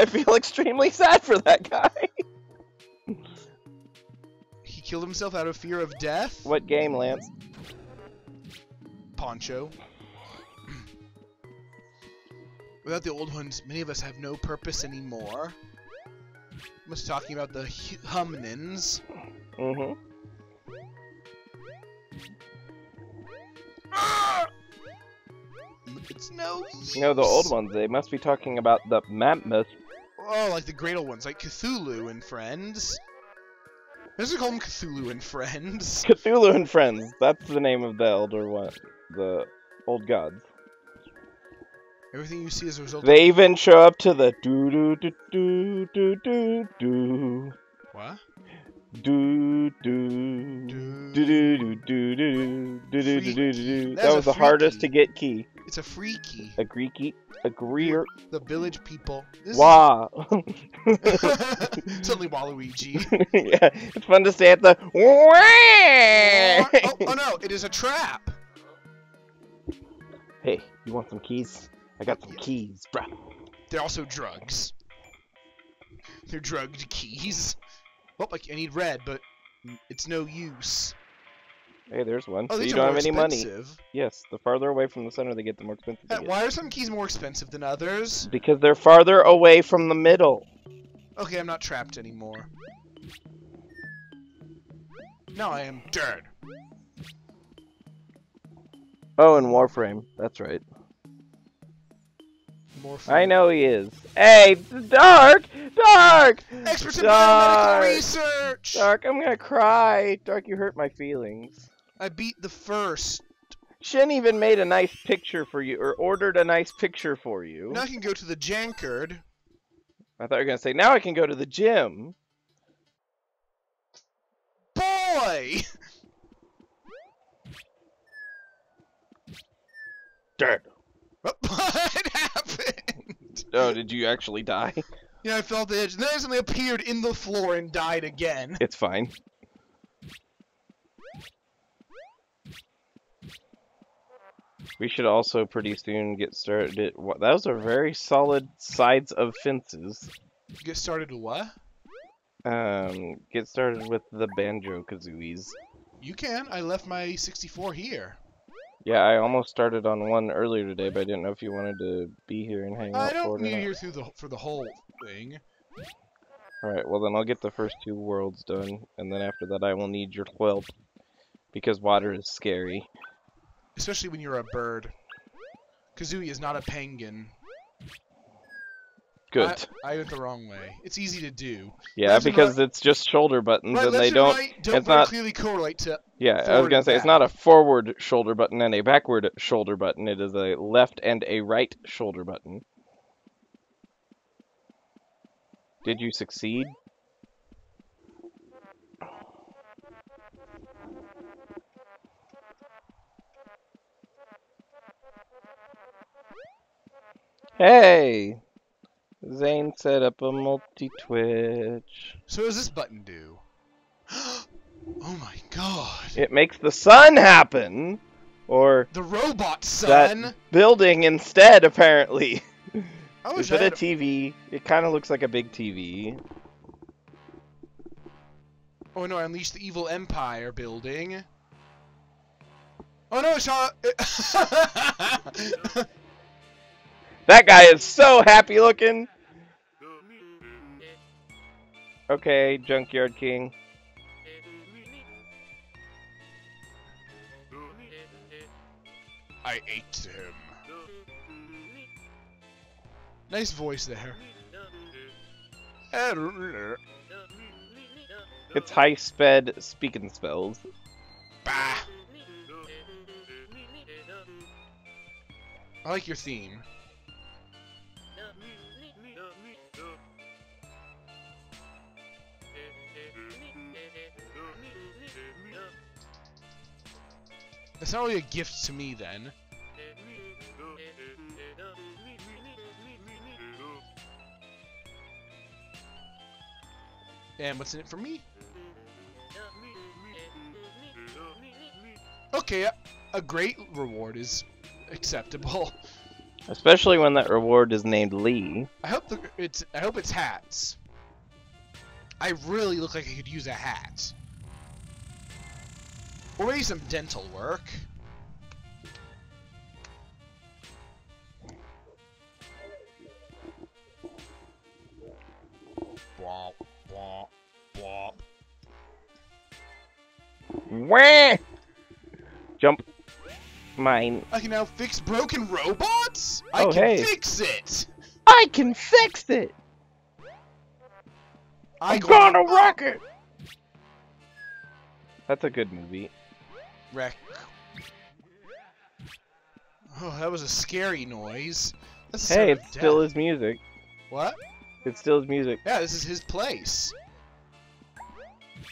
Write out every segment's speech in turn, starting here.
I feel extremely sad for that guy. He killed himself out of fear of death? What game, Lance? Poncho. Without the old ones, many of us have no purpose anymore. Was talking about the hu- Humnins. Mm-hmm. It's no You know, the old ones, they must be talking about the mammoth. Oh, like the great old ones, like Cthulhu and Friends. Let's just call them Cthulhu and Friends. Cthulhu and Friends. That's the name of the elder one. The old gods. Everything you see is a result They even show up to the do do do do do do do what? Do do Do- do do do do do do do do do do. That's That was the hardest to get key. It's a freaky. A Greeky, a Greer, The village people. This wah. Suddenly Waluigi. yeah, it's fun to stay at the. oh, oh no, it is a trap. Hey, you want some keys? I got some keys, bruh. They're also drugs. They're drugged keys. Oh, I need red, but it's no use. Hey, there's one. Oh, so you don't have any money. expensive. Yes, the farther away from the center they get, the more expensive they get. why are some keys more expensive than others? Because they're farther away from the middle. Okay, I'm not trapped anymore. Now I am dead. Oh, in Warframe. That's right. More I know he is. Hey, Dark! Dark! Experts in Dark! biomedical research! Dark, I'm gonna cry. Dark, you hurt my feelings. I beat the first. Shin even made a nice picture for you, or ordered a nice picture for you. Now I can go to the Junkyard. I thought you were gonna say, now I can go to the gym. Boy! Dark. Oh, what? Oh, did you actually die? Yeah, I felt the edge. And Then I suddenly appeared in the floor and died again. It's fine. We should also pretty soon get started. Wha- Those are very solid sides of fences. Get started with what? Um, get started with the banjo kazooies. You can. I left my 64 here. Yeah, I almost started on one earlier today, but I didn't know if you wanted to be here and hang out I for don't need you here through the for the whole thing. Alright, well then I'll get the first two worlds done, and then after that I will need your help. Because water is scary. Especially when you're a bird. Kazooie is not a penguin. Good. I, I went the wrong way. It's easy to do. yeah, left because it's just shoulder buttons Right, and they and don't right don't it's not- clearly correlate to. Yeah, I was gonna say it's not a forward shoulder button and a backward shoulder button. It is a left and a right shoulder button. Did you succeed? Hey! Zane set up a multi-twitch. So what does this button do? oh my god! It makes the sun happen! Or The robot that building instead, apparently. I wish Is it a TV? It kind of looks like a big TV. Oh no! I unleashed the evil empire building. Oh no! Not. That guy is so happy looking. Okay, Junkyard King. I ate him. Nice voice there. It's high sped speaking spells. Bah. I like your theme. It's not really a gift to me then. And what's in it for me? Okay, a, a great reward is acceptable. Especially when that reward is named Lee. I hope the, it's I hope it's hats. I really look like I could use a hat. Or maybe some dental work. Bwomp, bwomp. Wah! Jump. Mine. I can now fix broken robots? I Oh, can hey. fix it! I can fix it! I I'm gonna rock it! That's a good movie. Wreck. Oh, that was a scary noise. That's Hey, it's still death. his music. What? It's still his music. Yeah, this is his place.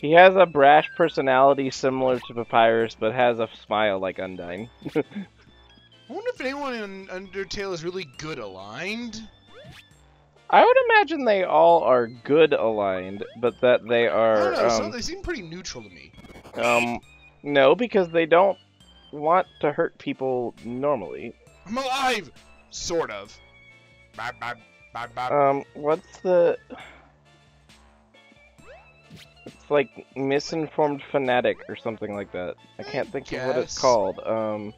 He has a brash personality similar to Papyrus, but has a smile like Undyne. I wonder if anyone in Undertale is really good aligned. I would imagine they all are good aligned, but that they I are don't know, um, they seem pretty neutral to me. um no, because they don't want to hurt people normally. I'm alive! Sort of. Um, what's the? It's like misinformed fanatic or something like that. I can't think of what it's called. Um,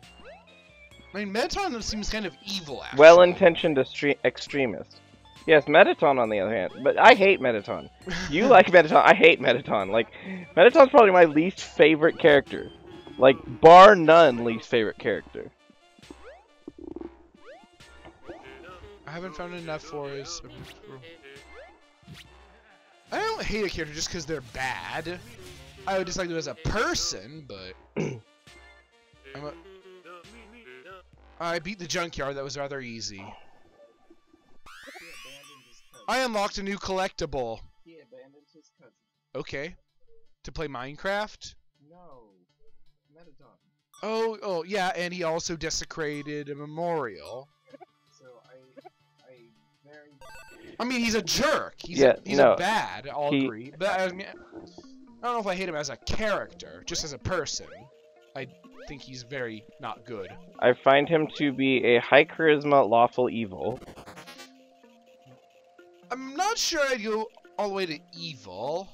I mean, Mettaton seems kind of evil, actually. well-intentioned extremist. Yes, Mettaton on the other hand, but I hate Mettaton. You like Mettaton, I hate Mettaton. Like, Mettaton's probably my least favorite character. Like, bar none, least favorite character. I haven't found enough for us. I don't hate a character just because they're bad. I would dislike them as a person, but a. I beat the junkyard. That was rather easy. I unlocked a new collectible. He abandoned his cousin. Okay. To play Minecraft. No. Mettaton. Oh, oh yeah, and he also desecrated a memorial. So I, I very I mean, he's a jerk. He's Yeah, a, he's no, a bad. I'll he- agree. But I mean, I don't know if I hate him as a character, just as a person. I think he's very not good. I find him to be a high charisma, lawful evil. I'm not sure I'd go all the way to evil.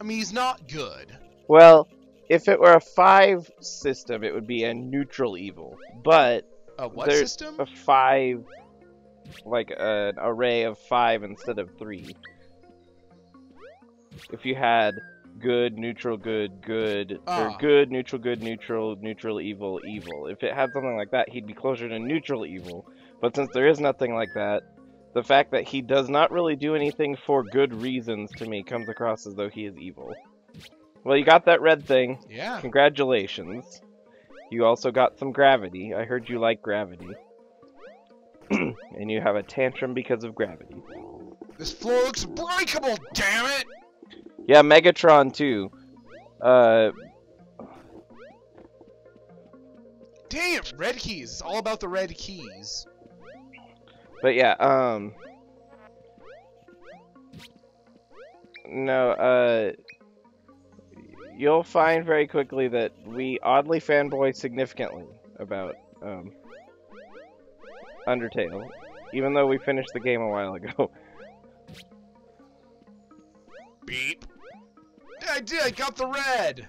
I mean, he's not good. Well, if it were a five system, it would be a neutral evil. But A what There- system? a five, like an array of five instead of three. If you had good, neutral, good, good, Ah. or good, neutral, good, neutral, neutral, evil, evil. If it had something like that, he'd be closer to neutral evil. But since there is nothing like that, the fact that he does not really do anything for good reasons to me comes across as though he is evil. Well, you got that red thing. Yeah. Congratulations. You also got some gravity. I heard you like gravity. and you have a tantrum because of gravity. This floor looks breakable, damn it! Yeah, Megatron too. Uh, Damn, red keys. It's all about the red keys. But yeah, um. No, uh. You'll find very quickly that we oddly fanboy significantly about, um. Undertale. Even though we finished the game a while ago. Beep. I did. I got the red.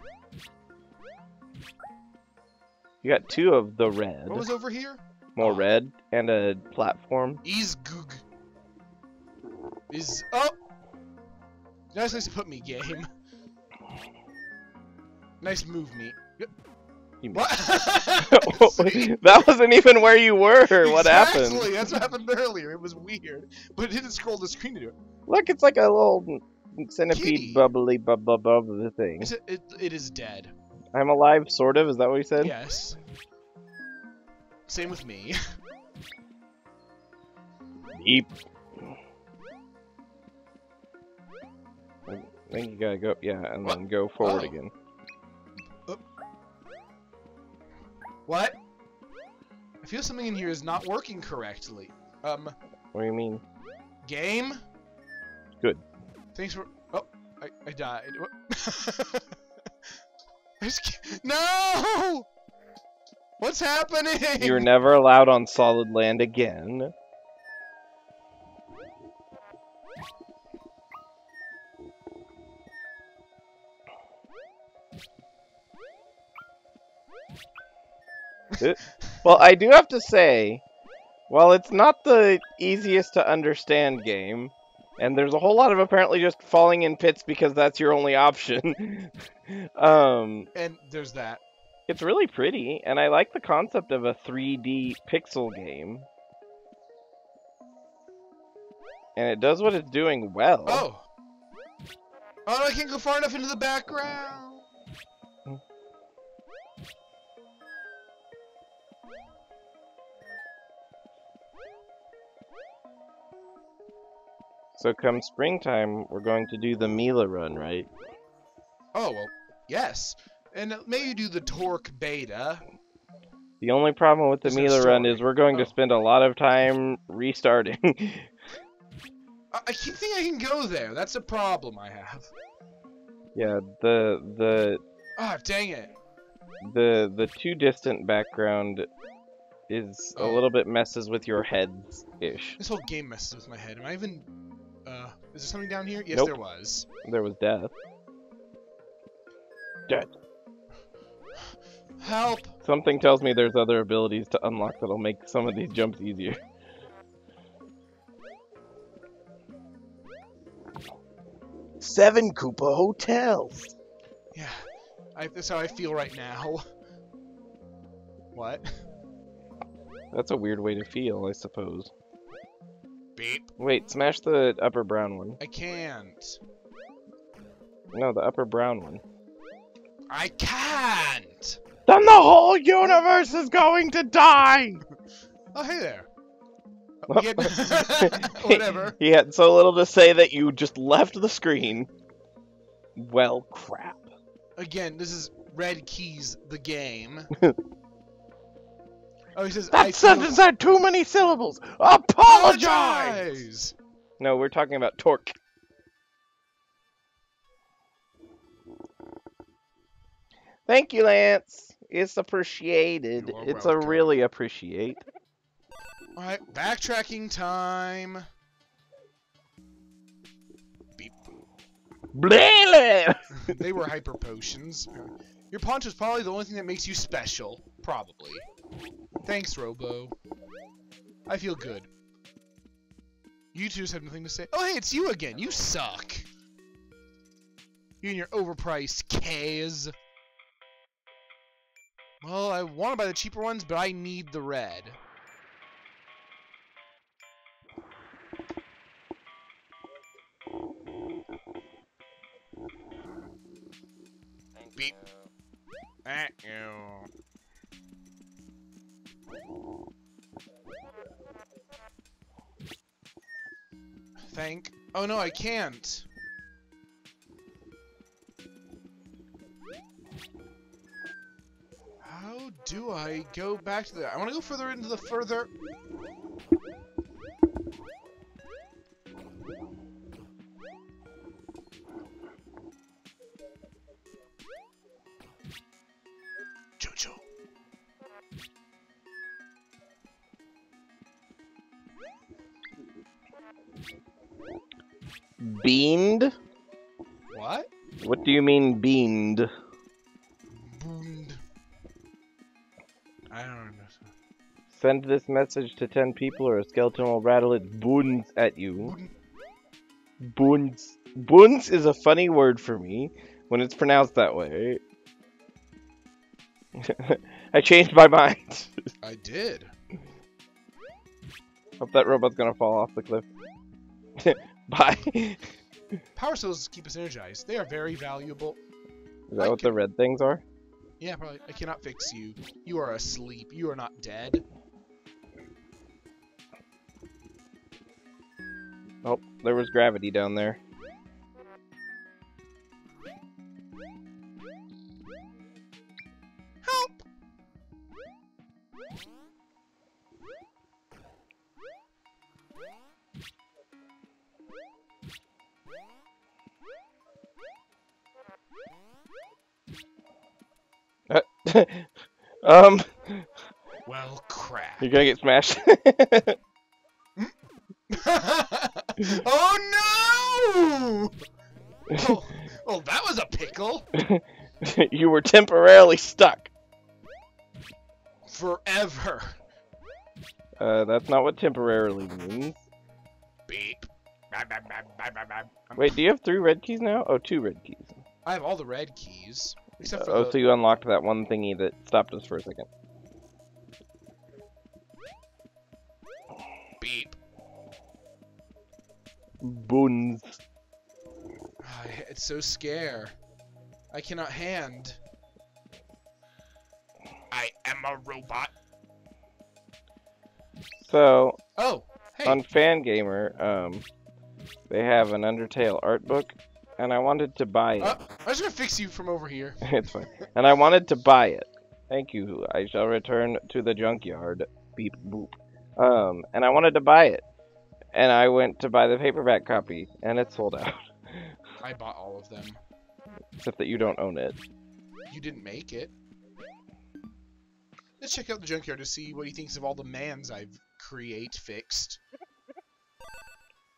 You got two of the red. What was over here? More Oh. red and a platform. Is goog. Is oh. Nice place to put me, game. Nice move, me. Yep. What? That wasn't even where you were. What happened? Exactly. That's what happened earlier. It was weird, but it didn't scroll the screen to do it. Look, it's like a little centipede Kitty. bubbly bub bub bub the thing. Is it, it? It is dead. I'm alive, sort of. Is that what you said? Yes. Same with me. Beep. I think you gotta go. Yeah, and What? then go forward Oh. again. What? I feel something in here is not working correctly. Um, What do you mean? game? Good. Thanks for. Oh, I, I died. What? I just No! What's happening? You're never allowed on solid land again. Well, I do have to say, while it's not the easiest to understand game, and there's a whole lot of apparently just falling in pits because that's your only option, um, and there's that. It's really pretty, and I like the concept of a 3D pixel game. And it does what it's doing well. Oh. Oh, no, I can't go far enough into the background. So come springtime, we're going to do the Mila run, right? Oh, well, yes. And uh, maybe do the Torque Beta. The only problem with the Is there Mila run is we're going Oh. to spend a lot of time restarting. I, I keep thinking I can go there. That's a problem I have. yeah, the the Ah, dang it. the the too distant background is a Oh. little bit messes with your heads ish. This whole game messes with my head. Am I even... Uh, is there something down here? Yes, Nope. there was. There was death. Death. Help! Something tells me there's other abilities to unlock that'll make some of these jumps easier. Seven Koopa hotels. Yeah, I, that's how I feel right now. What? That's a weird way to feel, I suppose. Beep. Wait, smash the upper brown one. I can't. No, the upper brown one. I can't! Then the whole universe is going to die! Oh, hey there. Whatever. he had so little to say that you just left the screen. Well, crap. Again, this is Red Keys, the game. oh, he says, That sentence had too many syllables! Apologize! No, we're talking about torque. Thank you, Lance. It's appreciated. It's welcome. a really appreciate. Alright, backtracking time. Beep. They were hyper potions. Your punch is probably the only thing that makes you special. Probably. Thanks, Robo. I feel good. You two just have nothing to say. Oh, hey, it's you again. You suck. You and your overpriced K's. Well, I want to buy the cheaper ones, but I need the red. Beep. Thank you. Thank. Oh no, I can't. Do I go back to the? I want to go further into the further. Jojo. Beamed? What? What do you mean beamed? Send this message to 10 people or a skeleton will rattle its boons at you. Boons. Boons is a funny word for me when it's pronounced that way. I changed my mind. I did. Hope that robot's gonna fall off the cliff. Bye. Power cells keep us energized. They are very valuable. Is that I what the red things are? Yeah, probably. I cannot fix you. You are asleep. You are not dead. Oh, there was gravity down there. Help! um, Well, crap. You're gonna get smashed. you were temporarily stuck. Forever. Uh, that's not what temporarily means. Beep. Wait, do you have three red keys now? Oh, two red keys. I have all the red keys. Except for Oh, the... so you unlocked that one thingy that stopped us for a second. Beep. Buns. Ah, It's so scare. I cannot hand. I am a robot. So, Oh, hey. on Fangamer, um, they have an Undertale art book, and I wanted to buy it. Uh, I'm just gonna fix you from over here. it's fine. And I wanted to buy it. Thank you. I shall return to the junkyard. Beep boop. Um, and I wanted to buy it. And I went to buy the paperback copy, and it's sold out. I bought all of them. Except that you don't own it. You didn't make it. Let's check out the junkyard to see what he thinks of all the mans I've create fixed.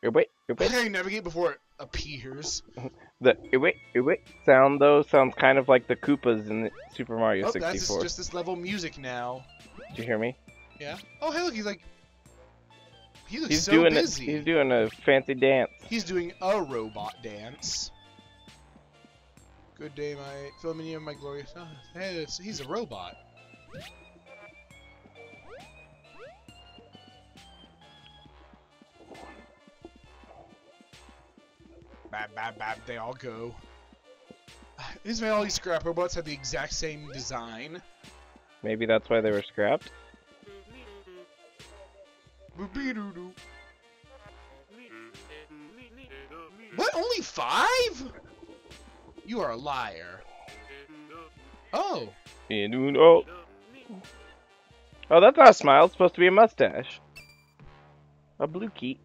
Eh, Wait, eh, wait. I navigate before it appears. The wait, wait sound though sounds kind of like the Koopas in Super Mario Oh, that's 64. just this level music now. Did you hear me? Yeah. Oh, hey, look, he's like. He looks He's so doing busy. A, he's doing a fancy dance. He's doing a robot dance. Good day, my me my glorious. Oh, hey, he's a robot. Bab, bab, bab, they all go. This way, all these scrap robots have the exact same design. Maybe that's why they were scrapped. You are a liar. Oh. And, oh, oh, that's not a smile. It's supposed to be a mustache. A blue key.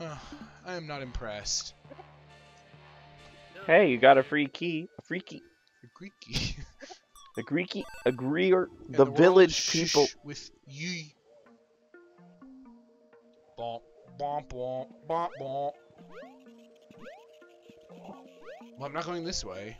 I am not impressed. Hey, you got a free key. A free key. Greeky. A Greeky. A Greer. And The world village people. with you. Bonk, bonk, bonk, bonk, bonk. Well, I'm not going this way.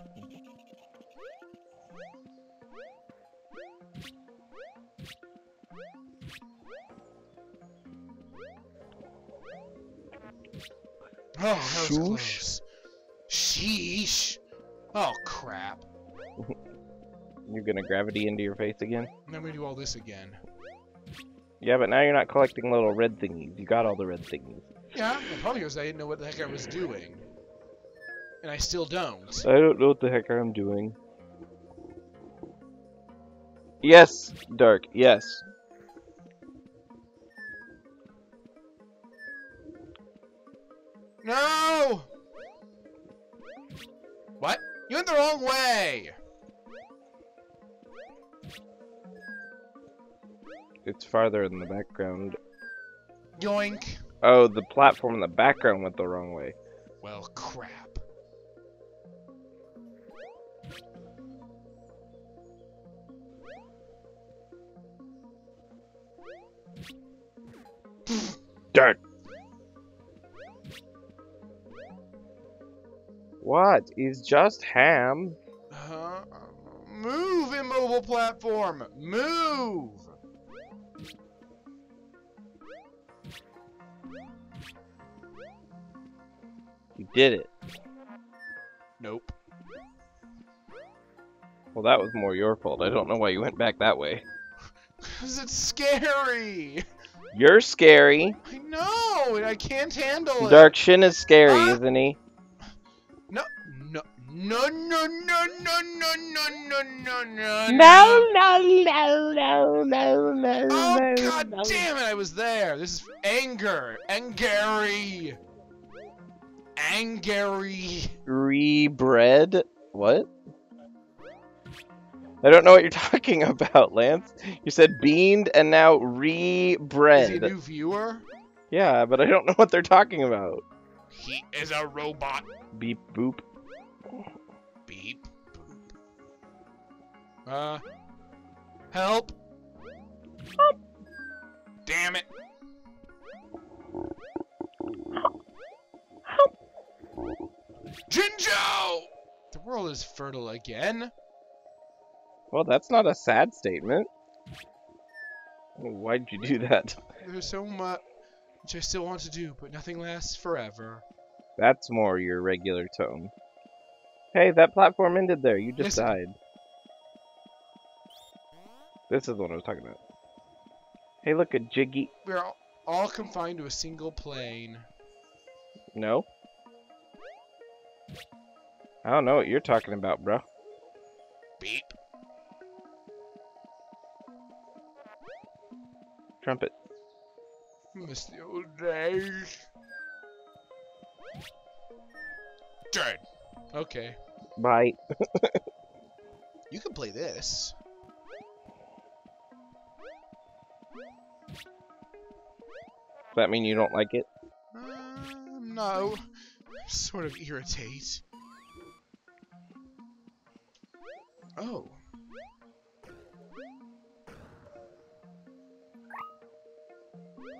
Oh, that was Shoosh. close. Sheesh. Oh, crap. You're gonna gravity into your face again? Now we do all this again. Yeah, but now you're not collecting little red thingies. You got all the red thingies. Yeah, well, probably because I didn't know what the heck I was doing. And I still don't. I don't know what the heck I'm doing. Yes, Dark, yes. No! What? You went the wrong way! It's farther in the background. Yoink. Oh, the platform in the background went the wrong way. Well, crap. Dark. What is just ham? Uh, move, immobile platform! Move! You did it. Nope. Well, that was more your fault. I don't know why you went back that way. Cause it's scary! You're scary. I know, and I can't handle it! Dark Shin is scary, Ah! isn't he? No, no, no, no, no, no, no, no, no, no, no, no, no, no, no, no, Oh god damn it! I was there. This is anger, angry, angry. Rebred? What? I don't know what you're talking about, Lance. You said beaned and now Is he a new viewer? Yeah, but I don't know what they're talking about. He is a robot. Beep boop. Beep. Uh, Help. help! Damn it! Jinjo! The world is fertile again. Well, that's not a sad statement. Why'd you do that? There's so much which I still want to do, but nothing lasts forever. That's more your regular tone. Hey, that platform ended there. You just Listen. died. This is the one I was talking about. Hey, look, a Jiggy. We're all, all confined to a single plane. No? I don't know what you're talking about, bro. Beep. Trumpet. Miss the old days. Dead. Okay. Bye. You can play this. Does that mean you don't like it? Um, no. Sort of irritate. Oh.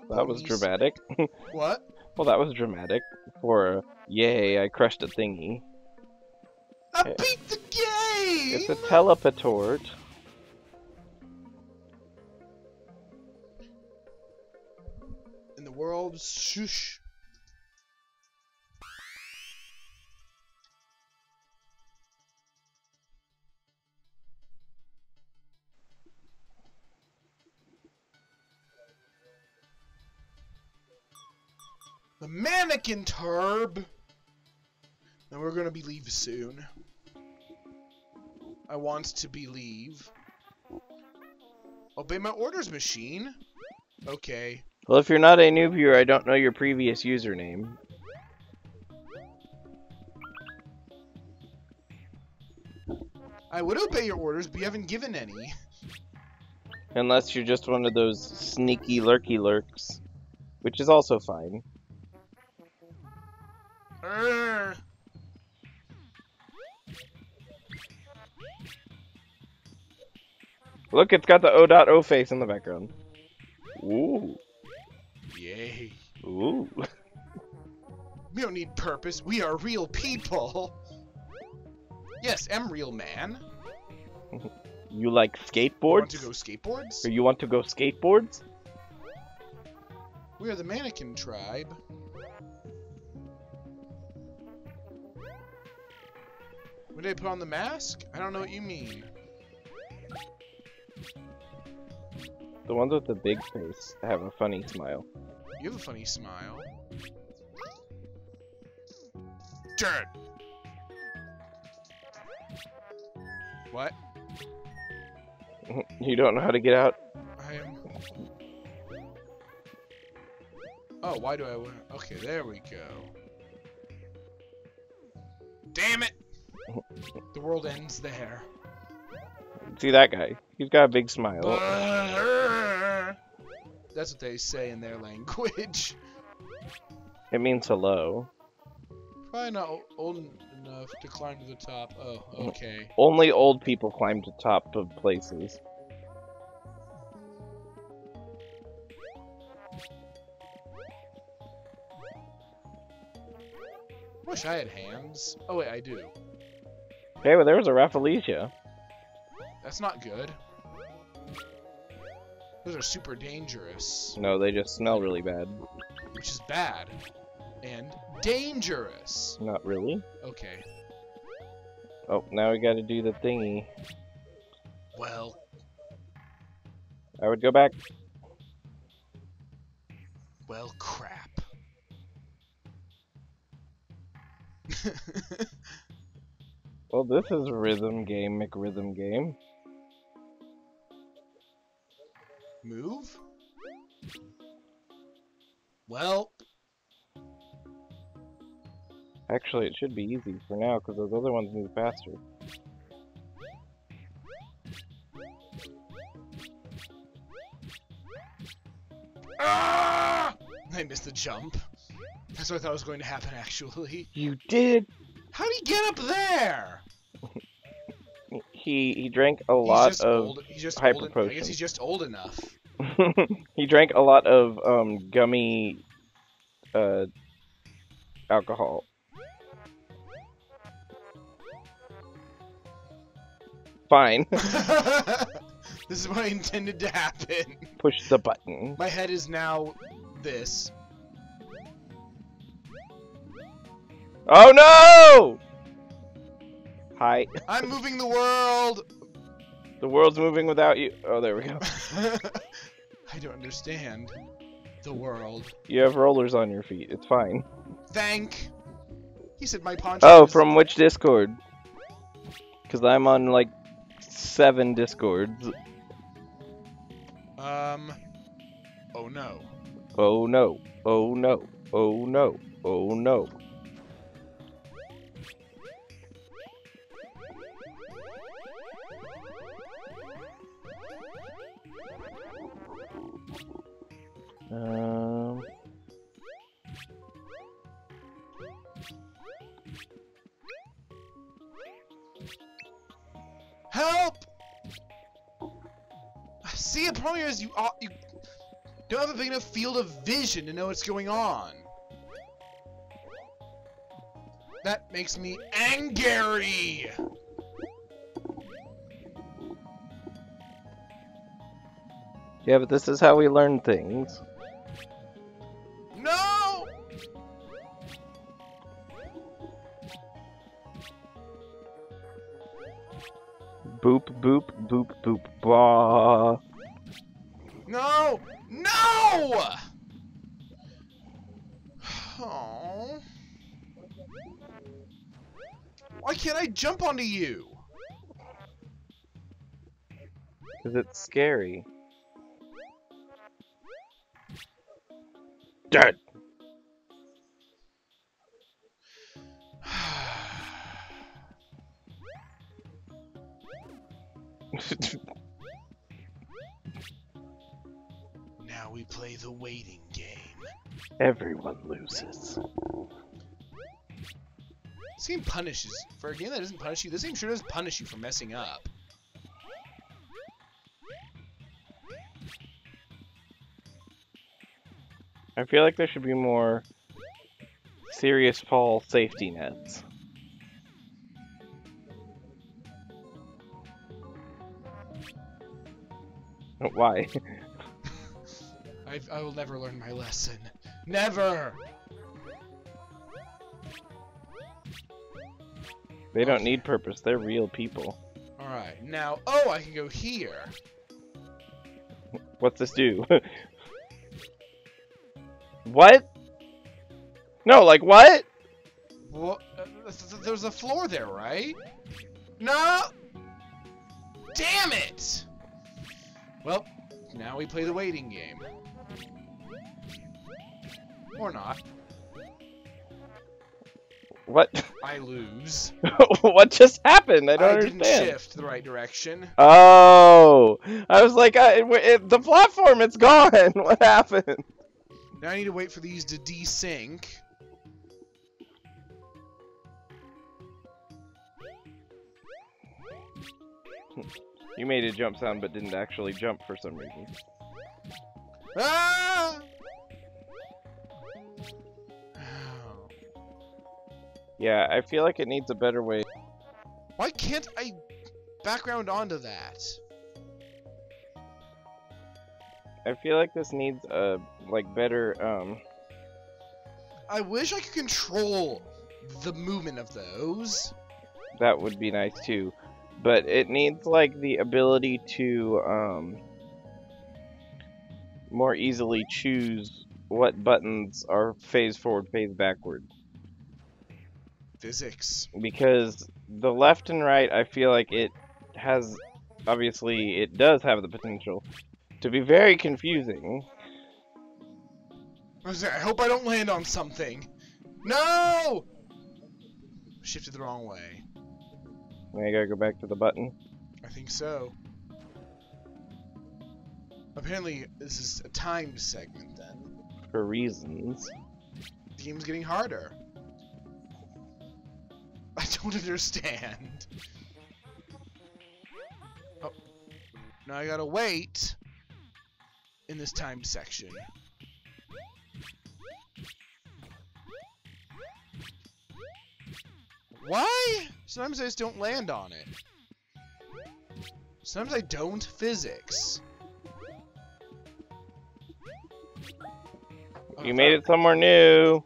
That was dramatic. What? well, that was dramatic. For, yay, I crushed a thingy. I Yeah. beat the game! It's a telepatort. In the world, shush. The mannequin turb. And we're gonna believe soon. I want to believe. Obey my orders, machine. Okay. Well, if you're not a new viewer, I don't know your previous username. I would obey your orders, but you haven't given any. Unless you're just one of those sneaky lurky lurks. Which is also fine. Urgh. Look, it's got the O.O face in the background. Ooh. Yay. Ooh. We don't need purpose. We are real people. Yes, I'm real man. You like skateboards? You Want skateboards? to go skateboards? Or you want to go skateboards? We are the mannequin tribe. When did I put on the mask? I don't know what you mean. The ones with the big face have a funny smile. You have a funny smile. Turn. What? you don't know how to get out? I am. Oh, why do I want? Okay, there we go. The world ends there. See that guy? He's got a big smile. That's what they say in their language. It means hello. Probably not old enough to climb to the top. Oh, mm. okay. Only old people climb to top of places. Wish I had hands. Oh wait, I do. Hey, well, there was a Rafflesia. That's not good. Those are super dangerous, No, they just smell really bad. which is bad. And dangerous. Not really. Okay. Oh, now we gotta do the thingy. Well, I would go back. well, crap. Well, this is a rhythm game, McRhythm game. Move? Well, Actually, it should be easy for now, because those other ones move faster. ah! I missed the jump. That's what I thought was going to happen, actually. You did! How would he get up there? he he drank a lot of old. He's just hyper old. I guess he's just old enough. he drank a lot of um gummy uh alcohol. Fine. this is what I intended to happen. Push the button. My head is now this. Oh no! Hi. I'm moving the world. The world's moving without you. Oh, there we go. I don't understand the world. You have rollers on your feet. It's fine. Thank. He said my poncho. Oh, from which Discord? Because I'm on like seven Discords. Um. Oh no. Oh no. Oh no. Oh no. Oh no. Um. Help! See, the problem is you uh, you don't have a big enough field of vision to know what's going on. That makes me angry. Yeah, but this is how we learn things. Boop, boop, boop, boop, bah. No! No! Oh. Why can't I jump onto you? Because it's scary. Dead. now we play the waiting game. Everyone loses. This game punishes. For a game that doesn't punish you, this game sure does punish you for messing up. I feel like there should be more serious fall safety nets. Why? I, I will never learn my lesson. Never! They don't need purpose, they're real people. Alright, now, oh, I can go here. What's this do? what? No, like what? What? Uh, th- th- there's a floor there, right? No! Damn it! Well, now we play the waiting game. Or not. What? I lose. what just happened? I don't I understand. didn't shift the right direction. Oh, I was like, I, it, it- the platform, it's gone. What happened? Now I need to wait for these to desync. You made a jump sound, but didn't actually jump for some reason. Ah! Yeah, I feel like it needs a better way. Why can't I background onto that? I feel like this needs a like better. Um, I wish I could control the movement of those. that would be nice too, but it needs like the ability to um more easily choose what buttons are phase forward, phase backward. Physics. because the left and right, I feel like it has, obviously, it does have the potential to be very confusing. I I hope I don't land on something. No! Shifted the wrong way. I gotta go back to the button. I think so. Apparently, this is a timed segment then. For reasons. The game's getting harder. I don't understand. Oh. Now I gotta wait in this timed section. Why? Sometimes I just don't land on it. Sometimes I don't physics. Oh, You made it somewhere new.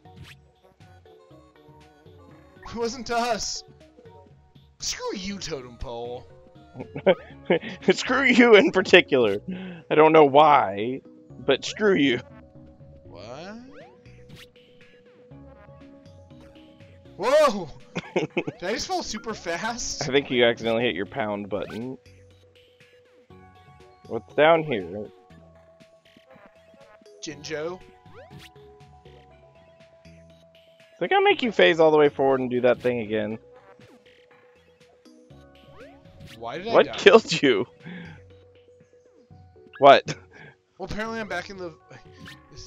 It wasn't us. Screw you, Totem Pole. screw you in particular. I don't know why, but screw you. What? Whoa! Did I just fall super fast? I think you accidentally hit your pound button. What's down here? Jinjo. think I'll make you phase all the way forward and do that thing again. Why did I What killed you? What? Well, apparently I'm back in the.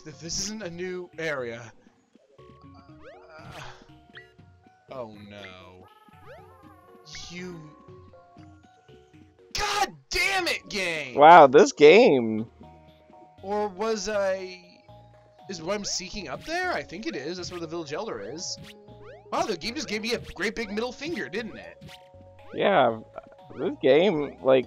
This, this isn't a new area. Oh no. You. God damn it, game! Wow, this game. Or was I. Is what I'm seeking up there? I think it is. That's where the village elder is. Wow, the game just gave me a great big middle finger, didn't it? Yeah, this game, like,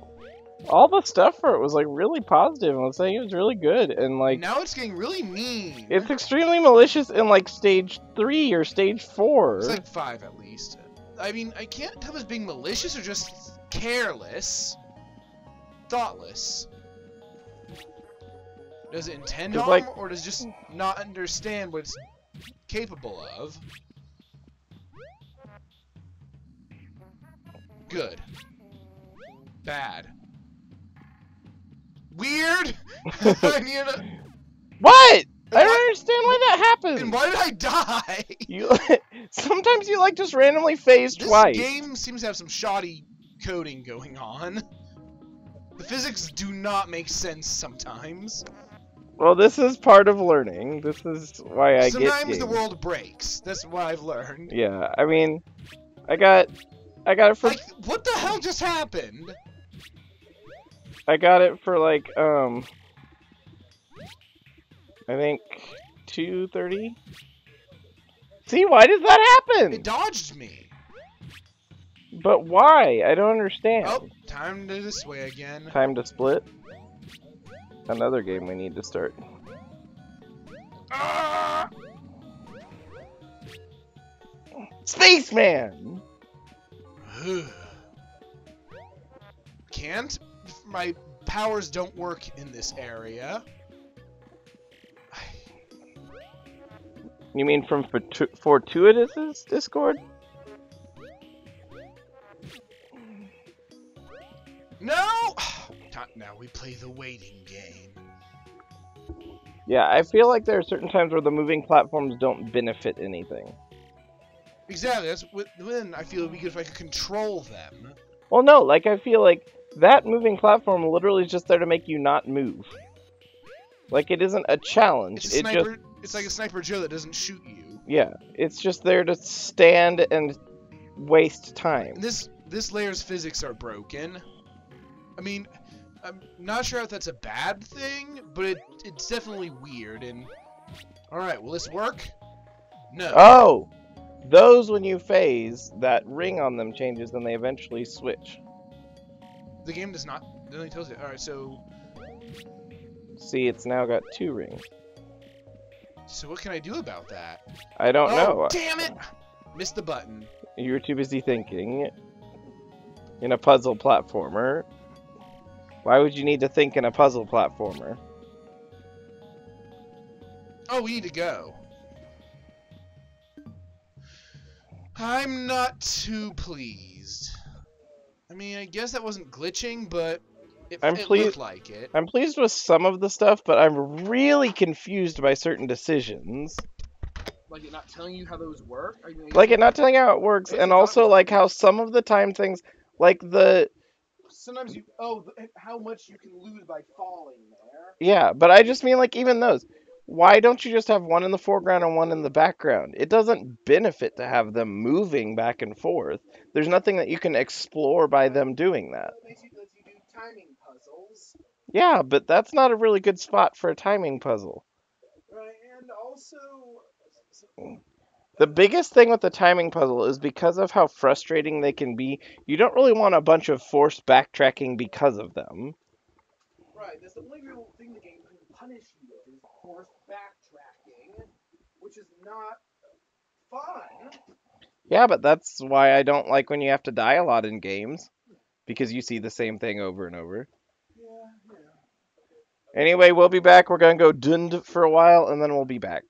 all the stuff for it was like really positive. I was saying it was really good, and like, now it's getting really mean. it's extremely malicious in like stage three or stage four. It's like five at least. I mean, I can't tell if it's being malicious or just careless, thoughtless. Does it intend harm, like- or does it just not understand what it's capable of? Good. Bad. Weird. I need a- uh, What? I don't What? understand why that happened. and happened. why did I die? You sometimes you like just randomly phase This twice. game seems to have some shoddy coding going on. The physics do not make sense sometimes. Well, this is part of learning. This is why I get sometimes the world breaks. That's what I've learned. Yeah, I mean, I got, I got it for, Like, what the hell just happened? I got it for like, um, I think two thirty. See, why does that happen? It dodged me. But why? I don't understand. Oh, time to this way again. Time to split. Another game we need to start. Ah! Spaceman. Can't. My powers don't work in this area. You mean from fortu- fortuitous Discord? No! Not now we play the waiting game. Yeah, I feel like there are certain times where the moving platforms don't benefit anything. Exactly. That's when I feel it'd be good if I could control them. Well, no, like I feel like that moving platform literally is just there to make you not move. Like it isn't a challenge. It's a it just, it's like a sniper Joe that doesn't shoot you. yeah, it's just there to stand and waste time. This this layer's physics are broken. I mean, I'm not sure if that's a bad thing, but it it's definitely weird. And all right, will this work? No. Oh, those when you phase, that ring on them changes and they eventually switch. The game does not. It only tells you. All right, so See, it's now got two rings. so what can I do about that? I don't oh, know. damn it! Missed the button. You were too busy thinking. In a puzzle platformer. Why would you need to think in a puzzle platformer? Oh, we need to go. I'm not too pleased. I mean, I guess that wasn't glitching, but it, I'm it pleased- looked like it. I'm pleased with some of the stuff, but I'm really confused by certain decisions. Like it not telling you how those work? I mean, Like it not telling you how it works, and not- also like how some of the time things, like the Sometimes you. Oh, how much you can lose by falling there. yeah, but I just mean like even those. Why don't you just have one in the foreground and one in the background? It doesn't benefit to have them moving back and forth. There's nothing that you can explore by them doing that. Lets you, lets you do timing puzzles. puzzles. Yeah, but that's not a really good spot for a timing puzzle. Right, and also The biggest thing with the timing puzzle is because of how frustrating they can be, you don't really want a bunch of forced backtracking because of them. right, that's the only real thing the game can punish you with is forced backtracking, which is not fun. Yeah, but that's why I don't like when you have to die a lot in games. Because you see the same thing over and over. Yeah, yeah. Anyway, we'll be back. We're gonna go dund for a while and then we'll be back.